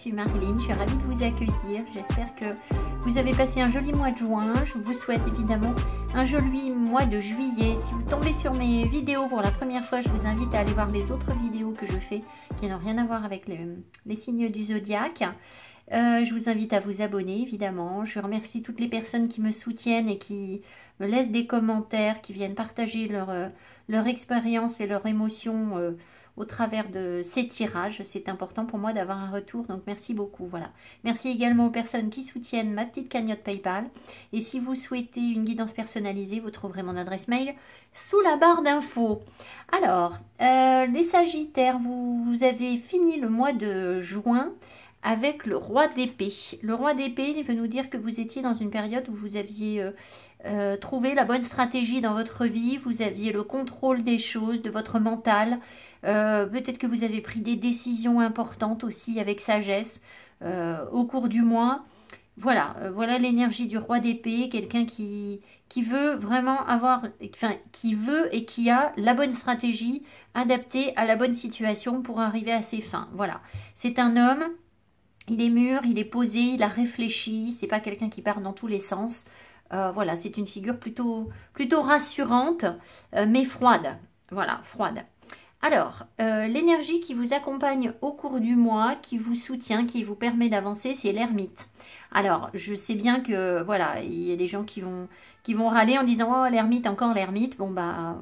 suis Marilyn, je suis ravie de vous accueillir. J'espère que vous avez passé un joli mois de juin. Je vous souhaite évidemment un joli mois de juillet. Si vous tombez sur mes vidéos pour la première fois, je vous invite à aller voir les autres vidéos que je fais qui n'ont rien à voir avec les, signes du zodiaque. Euh, je vous invite à vous abonner, évidemment. Je remercie toutes les personnes qui me soutiennent et qui me laissent des commentaires, qui viennent partager leur, euh, expérience et leur émotion euh, au travers de ces tirages. C'est important pour moi d'avoir un retour, donc merci beaucoup. Voilà. Merci également aux personnes qui soutiennent ma petite cagnotte PayPal. Et si vous souhaitez une guidance personnalisée, vous trouverez mon adresse mail sous la barre d'infos. Alors, les Sagittaires, vous, vous avez fini le mois de juin avec le roi d'épée. Le roi d'épée, veut nous dire que vous étiez dans une période où vous aviez euh, euh, trouvé la bonne stratégie dans votre vie, vous aviez le contrôle des choses, de votre mental. Euh, peut-être que vous avez pris des décisions importantes aussi avec sagesse au cours du mois. Voilà, voilà l'énergie du roi d'épée, quelqu'un qui, qui veut vraiment avoir, enfin, qui veut et qui a la bonne stratégie adaptée à la bonne situation pour arriver à ses fins. Voilà, c'est un homme il est mûr, il est posé, il a réfléchi, c'est pas quelqu'un qui part dans tous les sens. Euh, voilà, c'est une figure plutôt, plutôt rassurante, euh, mais froide. Voilà, froide. Alors, euh, l'énergie qui vous accompagne au cours du mois, qui vous soutient, qui vous permet d'avancer, c'est l'ermite. Alors, je sais bien que, voilà, il y a des gens qui vont, qui vont râler en disant « Oh, l'ermite, encore l'ermite ». Bon, bah,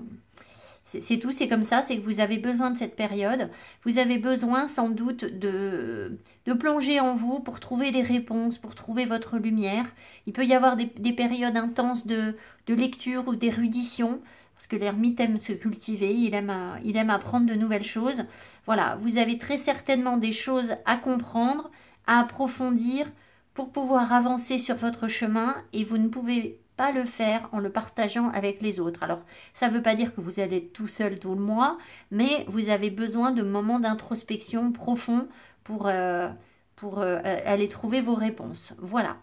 c'est tout, c'est comme ça, c'est que vous avez besoin de cette période. Vous avez besoin sans doute de, de, plonger en vous pour trouver des réponses, pour trouver votre lumière. Il peut y avoir des, périodes intenses de, de lecture ou d'érudition, parce que l'ermite aime se cultiver, il aime, il aime apprendre de nouvelles choses. Voilà, vous avez très certainement des choses à comprendre, à approfondir pour pouvoir avancer sur votre chemin et vous ne pouvez le faire en le partageant avec les autres. Alors, ça veut pas dire que vous allez tout seul tout le mois, mais vous avez besoin de moments d'introspection profonds pour, euh, pour euh, aller trouver vos réponses. Voilà.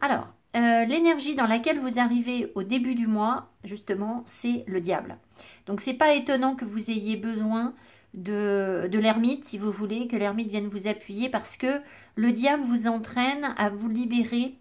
Alors, euh, l'énergie dans laquelle vous arrivez au début du mois, justement, c'est le diable. Donc, c'est pas étonnant que vous ayez besoin de, de l'ermite, si vous voulez, que l'ermite vienne vous appuyer, parce que le diable vous entraîne à vous libérer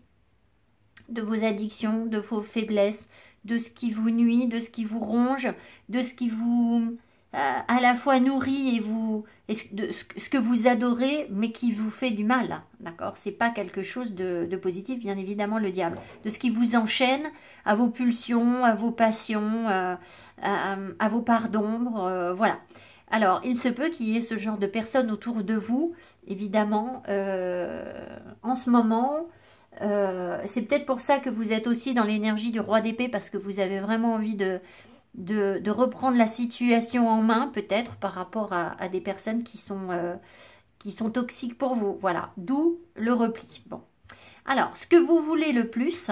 de vos addictions, de vos faiblesses, de ce qui vous nuit, de ce qui vous ronge, de ce qui vous euh, à la fois nourrit et vous de ce que vous adorez mais qui vous fait du mal d'accord? C'est pas quelque chose de, positif bien évidemment le diable. De ce qui vous enchaîne à vos pulsions à vos passions euh, à, vos parts d'ombre euh, voilà. Alors il se peut qu'il y ait ce genre de personnes autour de vous évidemment en ce moment euh, c'est peut-être pour ça que vous êtes aussi dans l'énergie du roi d'épée parce que vous avez vraiment envie de, de, reprendre la situation en main peut-être par rapport à, des personnes qui sont, euh, qui sont toxiques pour vous. Voilà, d'où le repli. Bon. Alors, ce que vous voulez le plus,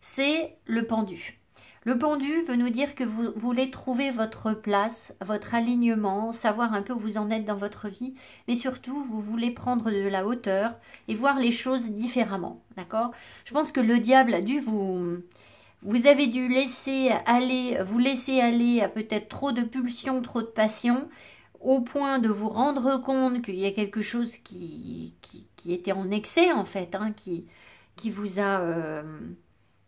c'est le pendu. Le pendu veut nous dire que vous voulez trouver votre place, votre alignement, savoir un peu où vous en êtes dans votre vie, mais surtout vous voulez prendre de la hauteur et voir les choses différemment, d'accord? Je pense que le diable a dû vous... Vous avez dû laisser aller, vous laisser aller à peut-être trop de pulsions, trop de passion, au point de vous rendre compte qu'il y a quelque chose qui, était en excès en fait, hein, qui, qui vous a... Euh,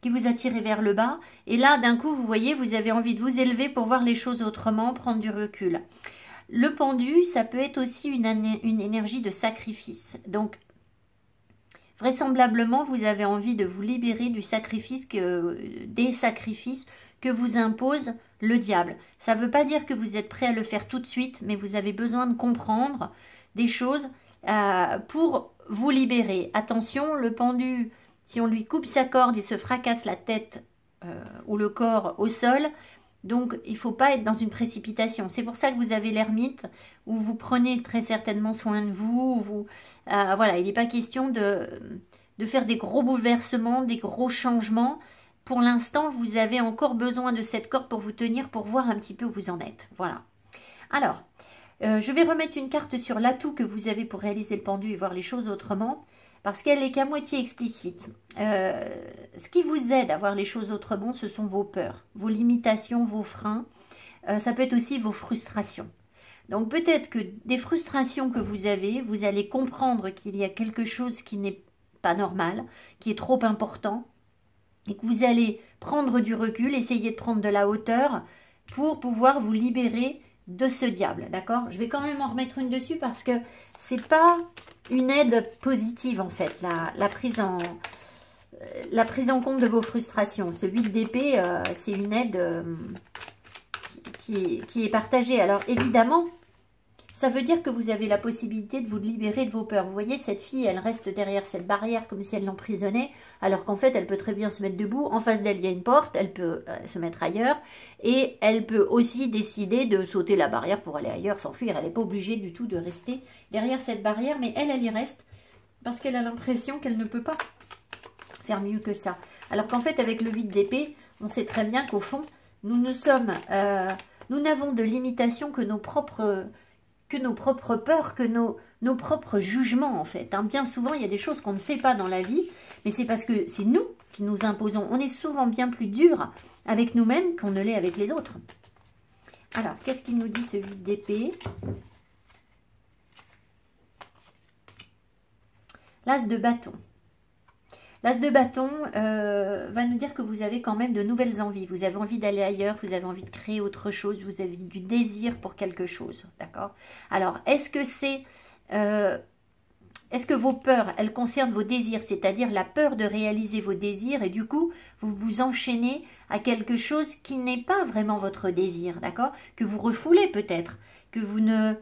qui vous a tiré vers le bas. Et là, d'un coup, vous voyez, vous avez envie de vous élever pour voir les choses autrement, prendre du recul. Le pendu, ça peut être aussi une, énergie de sacrifice. Donc, vraisemblablement, vous avez envie de vous libérer du sacrifice, que, des sacrifices que vous impose le diable. Ça veut pas dire que vous êtes prêt à le faire tout de suite, mais vous avez besoin de comprendre des choses euh, pour vous libérer. Attention, le pendu, si on lui coupe sa corde, il se fracasse la tête euh, ou le corps au sol. Donc, il ne faut pas être dans une précipitation. C'est pour ça que vous avez l'ermite, où vous prenez très certainement soin de vous. vous euh, voilà, il n'est pas question de, de faire des gros bouleversements, des gros changements. Pour l'instant, vous avez encore besoin de cette corde pour vous tenir, pour voir un petit peu où vous en êtes. Voilà. Alors, euh, je vais remettre une carte sur l'atout que vous avez pour réaliser le pendu et voir les choses autrement parce qu'elle n'est qu'à moitié explicite. Euh, ce qui vous aide à voir les choses autrement, ce sont vos peurs, vos limitations, vos freins. euh, ça peut être aussi vos frustrations. Donc peut-être que des frustrations que vous avez, vous allez comprendre qu'il y a quelque chose qui n'est pas normal, qui est trop important, et que vous allez prendre du recul, essayer de prendre de la hauteur pour pouvoir vous libérer de ce diable, d'accord? Je vais quand même en remettre une dessus parce que c'est pas une aide positive en fait, la, prise en la prise en compte de vos frustrations. Ce 8 d'épée, euh, c'est une aide euh, qui, est partagée. Alors évidemment, ça veut dire que vous avez la possibilité de vous libérer de vos peurs. Vous voyez, cette fille, elle reste derrière cette barrière comme si elle l'emprisonnait, alors qu'en fait, elle peut très bien se mettre debout. En face d'elle, il y a une porte, elle peut euh, se mettre ailleurs. Et elle peut aussi décider de sauter la barrière pour aller ailleurs, s'enfuir. Elle n'est pas obligée du tout de rester derrière cette barrière, mais elle, elle y reste parce qu'elle a l'impression qu'elle ne peut pas faire mieux que ça. Alors qu'en fait, avec le 8 d'épée, on sait très bien qu'au fond, nous ne sommes... Euh, nous n'avons de limitation que nos propres que nos propres peurs, que nos, nos propres jugements en fait. Hein. Bien souvent, il y a des choses qu'on ne fait pas dans la vie, mais c'est parce que c'est nous qui nous imposons. On est souvent bien plus dur avec nous-mêmes qu'on ne l'est avec les autres. Alors, qu'est-ce qu'il nous dit ce vide d'épée L'as de bâton. L'as de bâton euh, va nous dire que vous avez quand même de nouvelles envies. Vous avez envie d'aller ailleurs, vous avez envie de créer autre chose, vous avez du désir pour quelque chose. D'accord? Alors, est-ce que c'est... Euh, est-ce que vos peurs, elles concernent vos désirs, c'est-à-dire la peur de réaliser vos désirs et du coup, vous vous enchaînez à quelque chose qui n'est pas vraiment votre désir, d'accord? Que vous refoulez peut-être, que vous ne...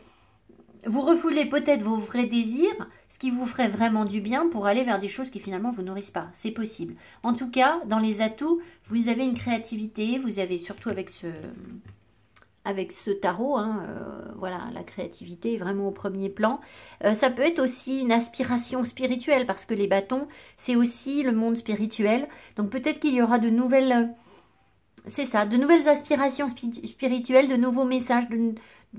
Vous refoulez peut-être vos vrais désirs ce qui vous ferait vraiment du bien pour aller vers des choses qui finalement vous nourrissent pas. C'est possible. En tout cas, dans les atouts, vous avez une créativité, vous avez surtout avec ce, avec ce tarot, hein, euh, voilà, la créativité est vraiment au premier plan. Euh, ça peut être aussi une aspiration spirituelle, parce que les bâtons, c'est aussi le monde spirituel. Donc peut-être qu'il y aura de nouvelles, c'est ça, de nouvelles aspirations spirituelles, de nouveaux messages, de,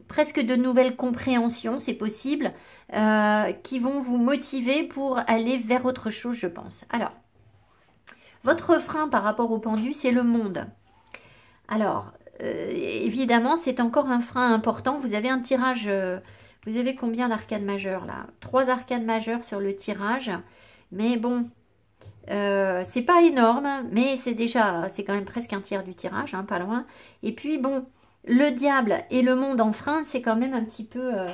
presque de nouvelles compréhensions, c'est possible, euh, qui vont vous motiver pour aller vers autre chose, je pense. Alors, votre frein par rapport au pendu, c'est le monde. Alors, euh, évidemment, c'est encore un frein important. Vous avez un tirage, euh, vous avez combien d'arcades majeures là? Trois arcades majeures sur le tirage. Mais bon, c'est pas énorme, mais c'est déjà, c'est quand même presque un tiers du tirage, hein, pas loin. Et puis bon, le diable et le monde en frein, c'est quand même un petit peu, euh,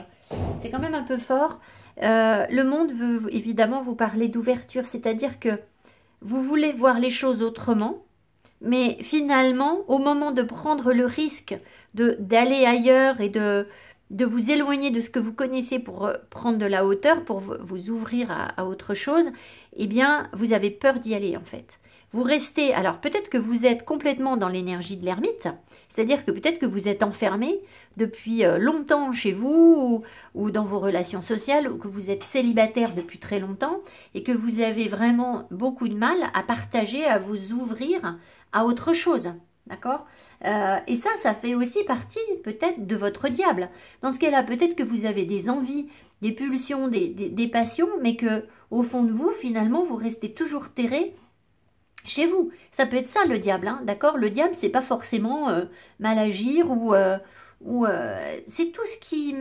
c'est quand même un peu fort. Euh, le monde veut évidemment vous parler d'ouverture, c'est-à-dire que vous voulez voir les choses autrement, mais finalement, au moment de prendre le risque d'aller ailleurs et de, vous éloigner de ce que vous connaissez pour euh, prendre de la hauteur, pour vous ouvrir à, à autre chose, eh bien, vous avez peur d'y aller en fait. Vous restez, alors peut-être que vous êtes complètement dans l'énergie de l'ermite, c'est-à-dire que peut-être que vous êtes enfermé depuis euh, longtemps chez vous ou, dans vos relations sociales ou que vous êtes célibataire depuis très longtemps et que vous avez vraiment beaucoup de mal à partager, à vous ouvrir à autre chose. D'accord? Euh, Et ça, ça fait aussi partie peut-être de votre diable. Dans ce cas-là, peut-être que vous avez des envies, des pulsions, des, des, passions, mais que au fond de vous, finalement, vous restez toujours terré chez vous. Ça peut être ça le diable, hein, d'accord? Le diable, c'est pas forcément euh, mal agir ou, euh, ou euh, c'est tout ce qui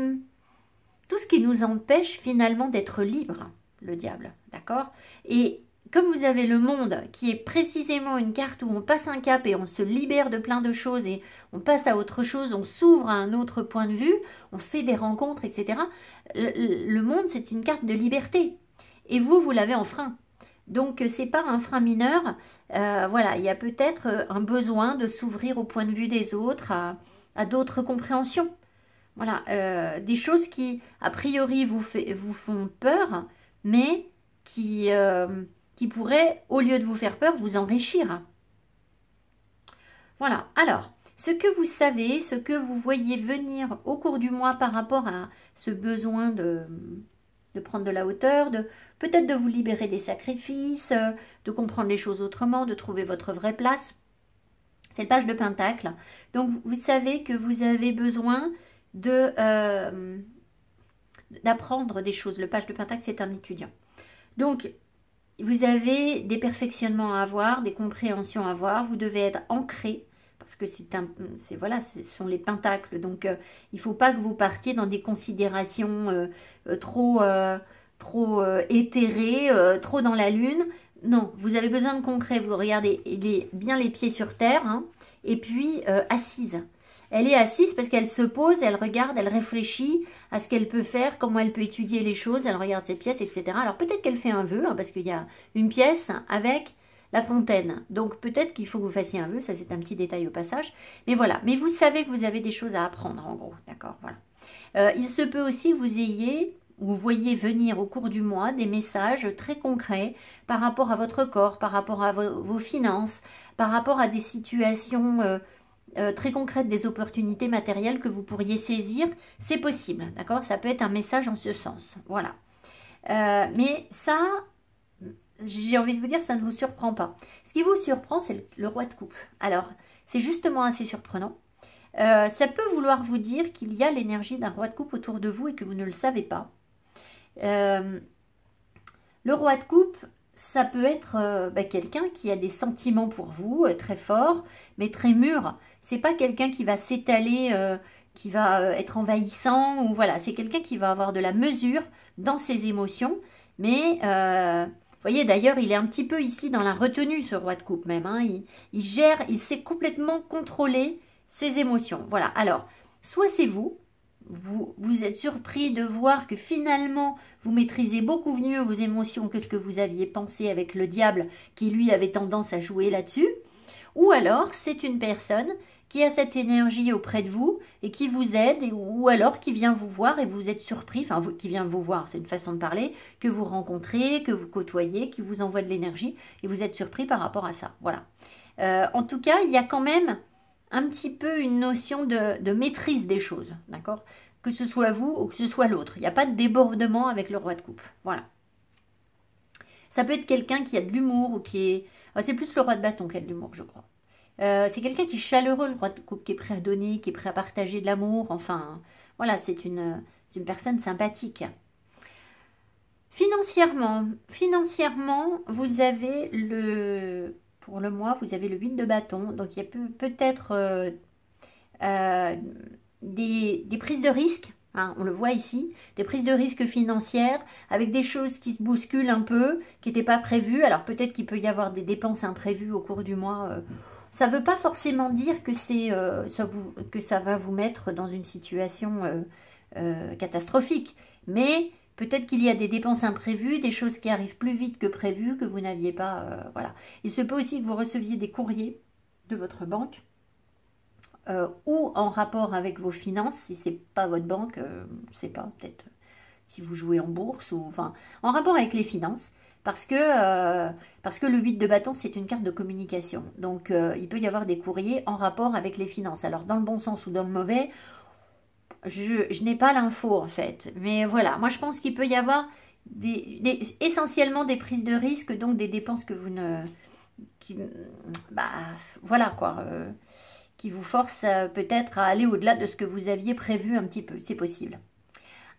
tout ce qui nous empêche finalement d'être libre, le diable, d'accord? Et comme vous avez le monde qui est précisément une carte où on passe un cap et on se libère de plein de choses et on passe à autre chose, on s'ouvre à un autre point de vue, on fait des rencontres, etc. Le, monde, c'est une carte de liberté. Et vous, vous l'avez en frein. Donc, c'est pas un frein mineur. Euh, voilà, il y a peut-être euh, un besoin de s'ouvrir au point de vue des autres, à, d'autres compréhensions. Voilà, euh, des choses qui, a priori, vous, vous font peur, mais qui, qui pourraient, au lieu de vous faire peur, vous enrichir. Voilà, alors, ce que vous savez, ce que vous voyez venir au cours du mois par rapport à ce besoin de, de prendre de la hauteur, de peut-être de vous libérer des sacrifices, euh, de comprendre les choses autrement, de trouver votre vraie place. C'est le page de Pentacle. Donc, vous savez que vous avez besoin de euh, d'apprendre des choses. Le page de Pentacle, c'est un étudiant. Donc, vous avez des perfectionnements à avoir, des compréhensions à avoir. Vous devez être ancré. Parce que c'est voilà, ce sont les pentacles. Donc, euh, il ne faut pas que vous partiez dans des considérations euh, euh, trop, trop éthérées, trop dans la lune. Non, vous avez besoin de concret. Vous regardez est bien les pieds sur terre, hein, et puis assise. Elle est assise parce qu'elle se pose, elle regarde, elle réfléchit à ce qu'elle peut faire, comment elle peut étudier les choses, elle regarde ses pièces, etc. Alors peut-être qu'elle fait un vœu, hein, parce qu'il y a une pièce avec la fontaine. Donc peut-être qu'il faut que vous fassiez un vœu, ça c'est un petit détail au passage. Mais voilà, mais vous savez que vous avez des choses à apprendre en gros, d'accord Voilà. Euh, il se peut aussi que vous ayez ou voyez venir au cours du mois des messages très concrets par rapport à votre corps, par rapport à vos, finances, par rapport à des situations euh, euh, très concrètes, des opportunités matérielles que vous pourriez saisir. C'est possible, d'accord? Ça peut être un message en ce sens, voilà. mais ça, j'ai envie de vous dire, ça ne vous surprend pas. Ce qui vous surprend, c'est le, roi de coupe. Alors, c'est justement assez surprenant. Euh, ça peut vouloir vous dire qu'il y a l'énergie d'un roi de coupe autour de vous et que vous ne le savez pas. Euh, le roi de coupe, ça peut être euh, bah, quelqu'un qui a des sentiments pour vous très forts, mais très mûrs. C'est pas quelqu'un qui va s'étaler, qui va être envahissant ou voilà. C'est quelqu'un qui va avoir de la mesure dans ses émotions, mais vous voyez, d'ailleurs, il est un petit peu ici dans la retenue, ce roi de coupe même. Hein. Il, gère, il sait complètement contrôler ses émotions. Voilà, alors, soit c'est vous, vous, vous êtes surpris de voir que finalement, vous maîtrisez beaucoup mieux vos émotions que ce que vous aviez pensé avec le diable qui, lui, avait tendance à jouer là-dessus. Ou alors, c'est une personne qui a cette énergie auprès de vous et qui vous aide, ou alors qui vient vous voir et vous êtes surpris, enfin qui vient vous voir, c'est une façon de parler, que vous rencontrez, que vous côtoyez, qui vous envoie de l'énergie et vous êtes surpris par rapport à ça. Voilà. Euh, en tout cas, il y a quand même un petit peu une notion de, de maîtrise des choses, d'accord? Que ce soit vous ou que ce soit l'autre. Il n'y a pas de débordement avec le roi de coupe. Voilà. Ça peut être quelqu'un qui a de l'humour ou qui est... Ah, c'est plus le roi de bâton qui a de l'humour, je crois. Euh, c'est quelqu'un qui est chaleureux, le roi de coupe, qui est prêt à donner, qui est prêt à partager de l'amour. Enfin, voilà, c'est une, personne sympathique. Financièrement, financièrement, vous avez le, pour le mois, vous avez le 8 de bâton. Donc, il y a peut-être euh, euh, des, prises de risque. Hein, on le voit ici, des prises de risque financières avec des choses qui se bousculent un peu, qui n'étaient pas prévues. Alors peut-être qu'il peut y avoir des dépenses imprévues au cours du mois ça ne veut pas forcément dire que, euh, ça que ça va vous mettre dans une situation euh, euh, catastrophique. Mais peut-être qu'il y a des dépenses imprévues, des choses qui arrivent plus vite que prévu, que vous n'aviez pas. voilà. Il se peut aussi que vous receviez des courriers de votre banque ou en rapport avec vos finances, si ce n'est pas votre banque, je ne sais pas, peut-être si vous jouez en bourse ou enfin en rapport avec les finances parce que, euh, parce que le 8 de bâton, c'est une carte de communication. Donc, euh, il peut y avoir des courriers en rapport avec les finances. Alors, dans le bon sens ou dans le mauvais, je, n'ai pas l'info, en fait. Mais voilà, moi, je pense qu'il peut y avoir des, essentiellement des prises de risque, donc des dépenses que vous ne... Qui, bah, voilà, quoi. Euh, qui vous forcent peut-être à aller au-delà de ce que vous aviez prévu un petit peu. C'est possible.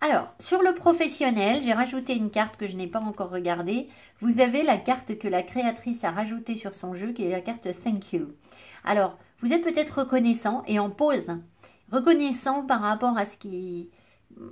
Alors, sur le professionnel, j'ai rajouté une carte que je n'ai pas encore regardée. Vous avez la carte que la créatrice a rajoutée sur son jeu, qui est la carte Thank You. Alors, vous êtes peut-être reconnaissant et en pause. Reconnaissant par rapport à ce, qui,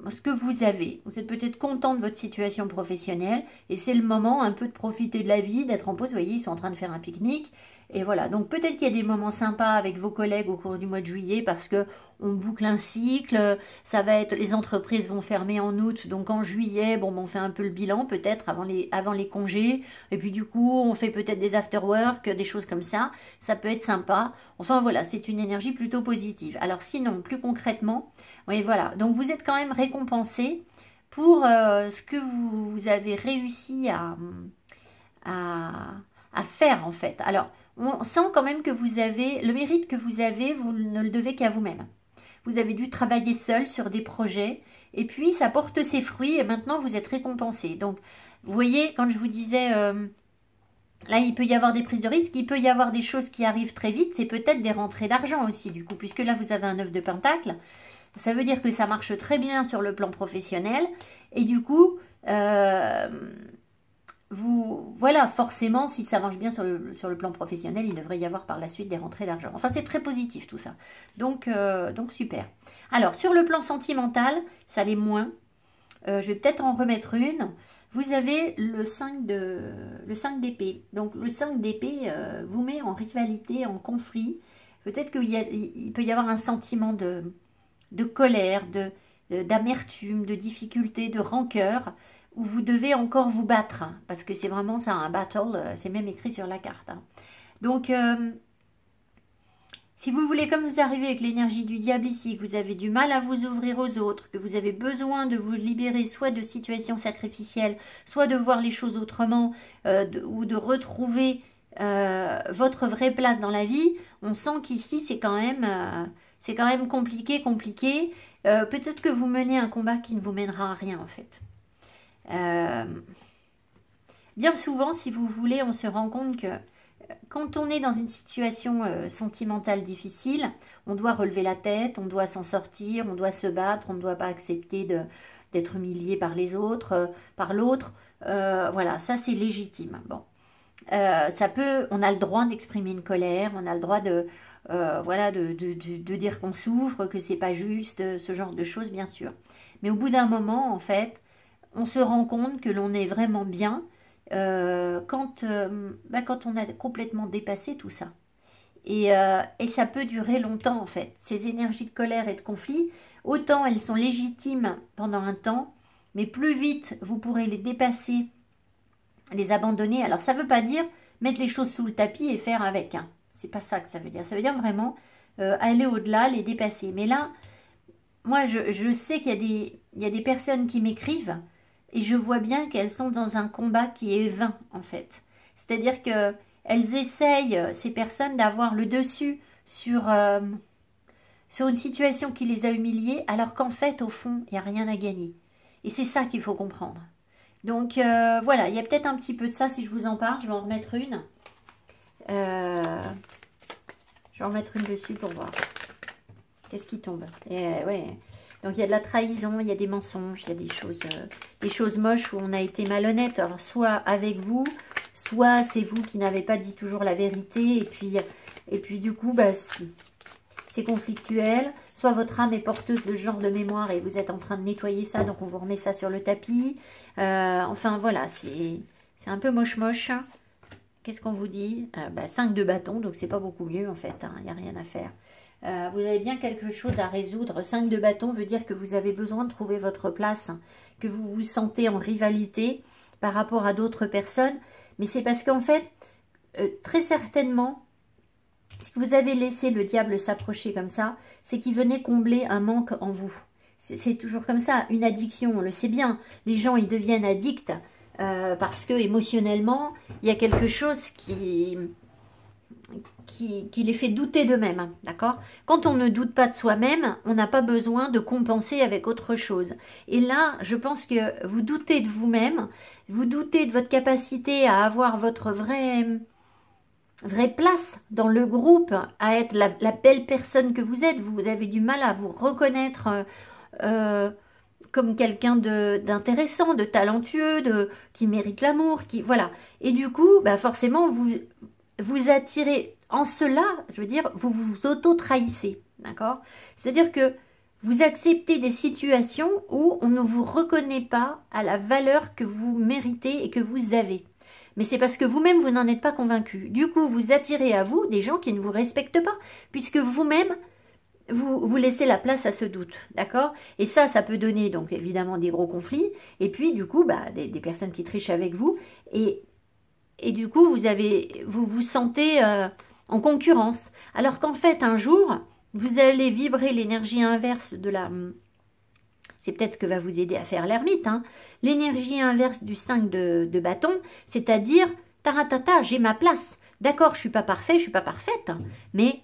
ce que vous avez. Vous êtes peut-être content de votre situation professionnelle et c'est le moment un peu de profiter de la vie, d'être en pause. Vous voyez, ils sont en train de faire un pique-nique et voilà, donc peut-être qu'il y a des moments sympas avec vos collègues au cours du mois de juillet parce que on boucle un cycle, ça va être, les entreprises vont fermer en août, donc en juillet, bon, on fait un peu le bilan peut-être avant les, avant les congés, et puis du coup, on fait peut-être des after-work, des choses comme ça, ça peut être sympa. Enfin voilà, c'est une énergie plutôt positive. Alors sinon, plus concrètement, oui voilà, donc vous êtes quand même récompensé pour euh, ce que vous, avez réussi à, à, à faire en fait. Alors, on sent quand même que vous avez, le mérite que vous avez, vous ne le devez qu'à vous-même. Vous avez dû travailler seul sur des projets et puis ça porte ses fruits et maintenant vous êtes récompensé. Donc, vous voyez, quand je vous disais, euh, là il peut y avoir des prises de risque, il peut y avoir des choses qui arrivent très vite, c'est peut-être des rentrées d'argent aussi du coup, puisque là vous avez un œuf de pentacle. Ça veut dire que ça marche très bien sur le plan professionnel et du coup, euh, vous, voilà, forcément, si ça marche bien sur le, sur le plan professionnel, il devrait y avoir par la suite des rentrées d'argent. Enfin, c'est très positif tout ça. Donc, euh, donc super. Alors, sur le plan sentimental, ça l'est moins. Euh, je vais peut-être en remettre une. Vous avez le 5 de le 5 d'épée. Donc, le 5 d'épée euh, vous met en rivalité, en conflit. Peut-être qu'il peut y avoir un sentiment de, de colère, de d'amertume, de difficulté, de rancœur où vous devez encore vous battre, hein, parce que c'est vraiment ça, un battle, euh, c'est même écrit sur la carte. Hein. Donc, euh, si vous voulez, comme vous arrivez avec l'énergie du diable ici, que vous avez du mal à vous ouvrir aux autres, que vous avez besoin de vous libérer soit de situations sacrificielles, soit de voir les choses autrement, euh, ou de retrouver votre vraie place dans la vie, on sent qu'ici c'est quand même... c'est quand même compliqué, compliqué. Peut-être que vous menez un combat qui ne vous mènera à rien en fait. Euh, bien souvent, si vous voulez, on se rend compte que euh, quand on est dans une situation euh, sentimentale difficile, on doit relever la tête, on doit s'en sortir, on doit se battre, on ne doit pas accepter d'être humilié par les autres, par l'autre. voilà, ça c'est légitime. Bon, ça peut, on a le droit d'exprimer une colère, on a le droit de, voilà, de, de dire qu'on souffre, que c'est pas juste, ce genre de choses, bien sûr. Mais au bout d'un moment, en fait, on se rend compte que l'on est vraiment bien euh, quand, euh, bah, quand on a complètement dépassé tout ça. Et, euh, et, ça peut durer longtemps en fait. Ces énergies de colère et de conflit, autant elles sont légitimes pendant un temps, mais plus vite vous pourrez les dépasser, les abandonner. Alors ça ne veut pas dire mettre les choses sous le tapis et faire avec. Hein. C'est pas ça que ça veut dire. Ça veut dire vraiment aller au-delà, les dépasser. Mais là, moi je, je sais qu'il y, y, a des personnes qui m'écrivent et je vois bien qu'elles sont dans un combat qui est vain, en fait. C'est-à-dire qu'elles essayent, ces personnes, d'avoir le dessus sur, euh, sur une situation qui les a humiliées, alors qu'en fait, au fond, il n'y a rien à gagner. Et c'est ça qu'il faut comprendre. Donc, euh, voilà, il y a peut-être un petit peu de ça, si je vous en parle. Je vais en remettre une. Euh, je vais en remettre une dessus pour voir. Qu'est-ce qui tombe? Et, ouais. Donc il y a de la trahison, il y a des mensonges, il y a des choses, euh, des choses moches où on a été malhonnête. Alors soit avec vous, soit c'est vous qui n'avez pas dit toujours la vérité. Et puis, du coup, bah, c'est conflictuel. Soit votre âme est porteuse de ce genre de mémoire et vous êtes en train de nettoyer ça, donc on vous remet ça sur le tapis. Euh, enfin voilà, c'est un peu moche-moche. Qu'est-ce qu'on vous dit? 5 euh, bah, de bâton, donc c'est pas beaucoup mieux en fait, il hein, n'y a rien à faire. Euh, vous avez bien quelque chose à résoudre. 5 de bâton veut dire que vous avez besoin de trouver votre place, que vous vous sentez en rivalité par rapport à d'autres personnes. Mais c'est parce qu'en fait, euh, très certainement, si vous avez laissé le diable s'approcher comme ça, c'est qu'il venait combler un manque en vous. C'est toujours comme ça, une addiction, on le sait bien. Les gens, ils deviennent addicts euh, parce que émotionnellement, il y a quelque chose qui qui, les fait douter d'eux-mêmes, d'accord? Quand on ne doute pas de soi-même, on n'a pas besoin de compenser avec autre chose. Et là, je pense que vous doutez de vous-même, vous doutez de votre capacité à avoir votre vraie, vraie place dans le groupe, à être la, belle personne que vous êtes. Vous avez du mal à vous reconnaître euh, euh, comme quelqu'un d'intéressant, de, talentueux, de, qui mérite l'amour, qui voilà. Et du coup, bah forcément, vous vous attirez en cela, je veux dire, vous vous auto-trahissez, d'accord? C'est-à-dire que vous acceptez des situations où on ne vous reconnaît pas à la valeur que vous méritez et que vous avez. Mais c'est parce que vous-même, vous, n'en êtes pas convaincu. Du coup, vous attirez à vous des gens qui ne vous respectent pas, puisque vous-même, vous, vous laissez la place à ce doute, d'accord? Et ça, ça peut donner donc évidemment des gros conflits, et puis du coup, bah, des, des personnes qui trichent avec vous, et et du coup, vous, avez, vous vous sentez euh, en concurrence. Alors qu'en fait, un jour, vous allez vibrer l'énergie inverse de la... C'est peut-être que va vous aider à faire l'ermite. Hein. L'énergie inverse du 5 de, bâton, c'est-à-dire, taratata, j'ai ma place. D'accord, je suis pas parfait, je suis pas parfaite, mais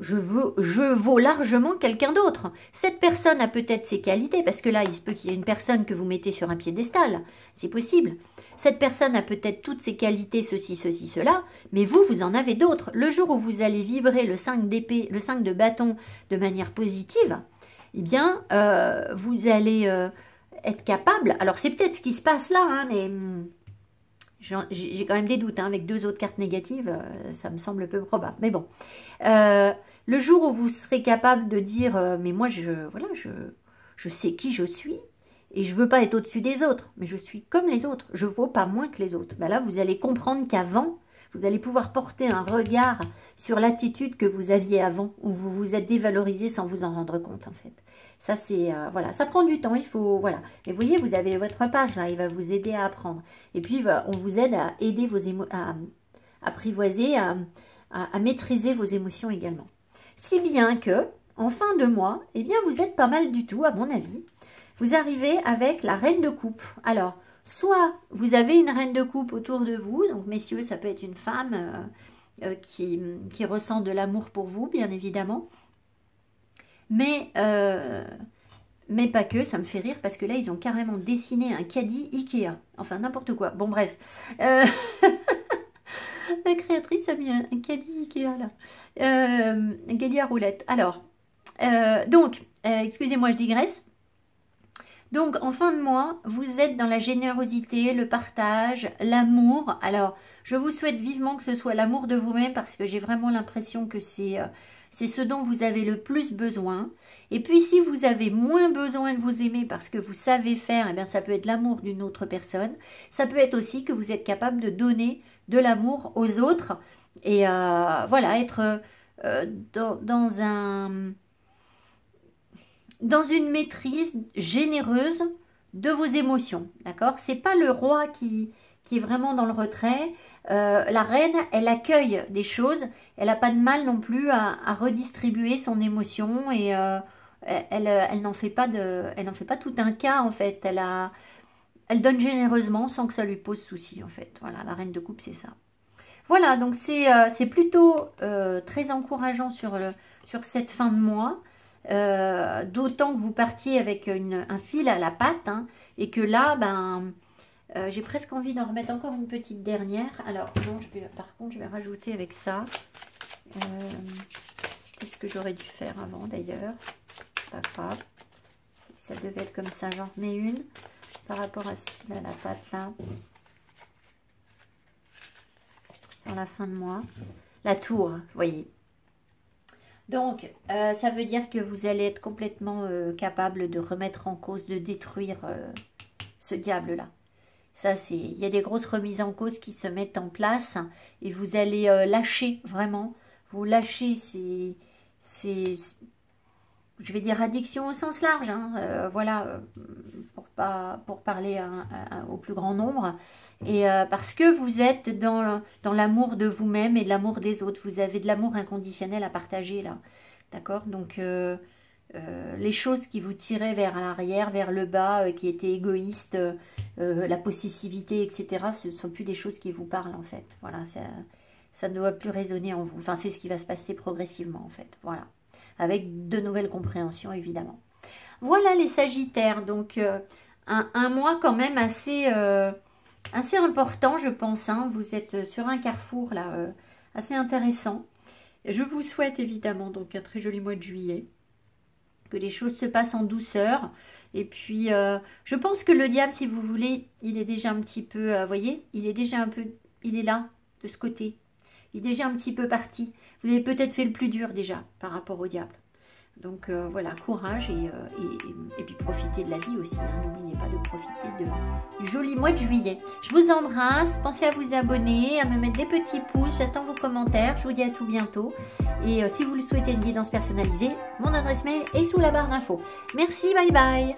je, veux, je vaux largement quelqu'un d'autre. Cette personne a peut-être ses qualités, parce que là, il se peut qu'il y ait une personne que vous mettez sur un piédestal. C'est possible. Cette personne a peut-être toutes ses qualités, ceci, ceci, cela, mais vous, vous en avez d'autres. Le jour où vous allez vibrer le 5 d'épée, le 5 de bâton de manière positive, eh bien, euh, vous allez euh, être capable, alors c'est peut-être ce qui se passe là, hein, mais J'ai quand même des doutes, hein, avec deux autres cartes négatives, ça me semble peu probable. Mais bon, le jour où vous serez capable de dire, mais moi, je, voilà, je, sais qui je suis, et je veux pas être au-dessus des autres, mais je suis comme les autres, je vaux pas moins que les autres. Ben là, vous allez comprendre qu'avant, vous allez pouvoir porter un regard sur l'attitude que vous aviez avant, où vous vous êtes dévalorisé sans vous en rendre compte, en fait. Ça, c'est, euh, voilà, ça prend du temps, il faut, voilà. Et vous voyez, vous avez votre page, là, il va vous aider à apprendre. Et puis, on vous aide à aider vos émotions, à, apprivoiser, à, à, maîtriser vos émotions également. Si bien que, en fin de mois, eh bien, vous êtes pas mal du tout, à mon avis. Vous arrivez avec la reine de coupe. Alors, soit vous avez une reine de coupe autour de vous, donc messieurs, ça peut être une femme euh, euh, qui, ressent de l'amour pour vous, bien évidemment. Mais, euh, mais pas que, ça me fait rire parce que là, ils ont carrément dessiné un caddie Ikea. Enfin, n'importe quoi. Bon, bref. la créatrice a mis un, caddie Ikea là. un caddie à roulette. Alors, donc, excusez-moi, je digresse. Donc, en fin de mois, vous êtes dans la générosité, le partage, l'amour. Alors, je vous souhaite vivement que ce soit l'amour de vous-même parce que j'ai vraiment l'impression que euh, c'est ce dont vous avez le plus besoin. Et puis, si vous avez moins besoin de vous aimer parce que vous savez faire, eh bien, ça peut être l'amour d'une autre personne. Ça peut être aussi que vous êtes capable de donner de l'amour aux autres. Et euh, voilà, être euh, dans un dans une maîtrise généreuse de vos émotions, d'accord? C'est pas le roi qui, qui est vraiment dans le retrait. Euh, la reine, elle accueille des choses. Elle n'a pas de mal non plus à, redistribuer son émotion et euh, elle, elle n'en fait pas fait pas tout un cas en fait. Elle a, elle donne généreusement sans que ça lui pose souci en fait. Voilà, la reine de coupe, c'est ça. Voilà, donc c'est euh, plutôt très encourageant sur, sur cette fin de mois. Euh, d'autant que vous partiez avec un fil à la patte hein, et que là, ben, euh, j'ai presque envie d'en remettre encore une petite dernière. Alors, non, par contre, je vais rajouter avec ça. Euh, ce que j'aurais dû faire avant d'ailleurs? Pas grave. Ça devait être comme ça, j'en remets une par rapport à ce fil à la patte là. Sur la fin de mois. La tour, vous voyez. Donc, euh, ça veut dire que vous allez être complètement euh, capable de remettre en cause, de détruire euh, ce diable-là. Ça, c'est, il y a des grosses remises en cause qui se mettent en place et vous allez lâcher vraiment. Vous lâchez ces, je vais dire addiction au sens large, hein, voilà, pour, pas, pour parler au plus grand nombre. Et parce que vous êtes dans, dans l'amour de vous-même et de l'amour des autres. Vous avez de l'amour inconditionnel à partager là. D'accord? Donc, euh, euh, les choses qui vous tiraient vers l'arrière, vers le bas, euh, qui étaient égoïstes, la possessivité, etc., ce ne sont plus des choses qui vous parlent, en fait. Voilà, ça ne doit plus résonner en vous. Enfin, c'est ce qui va se passer progressivement, en fait. Voilà. Avec de nouvelles compréhensions, évidemment. Voilà les Sagittaires. Donc, un, mois quand même assez, assez important, je pense. Hein. Vous êtes sur un carrefour, là, assez intéressant. Je vous souhaite évidemment donc un très joli mois de juillet, que les choses se passent en douceur. Et puis, euh, je pense que le diable, si vous voulez, il est déjà un petit peu, euh, voyez, il est déjà un peu, il est là, de ce côté. Il est déjà un petit peu parti. Vous avez peut-être fait le plus dur déjà par rapport au diable. Donc euh, voilà, courage et, euh, et, puis profitez de la vie aussi. Hein. N'oubliez pas de profiter du joli mois de juillet. Je vous embrasse. Pensez à vous abonner, à me mettre des petits pouces. J'attends vos commentaires. Je vous dis à tout bientôt. Et euh, si vous le souhaitez une guidance personnalisée, mon adresse mail est sous la barre d'infos. Merci, bye bye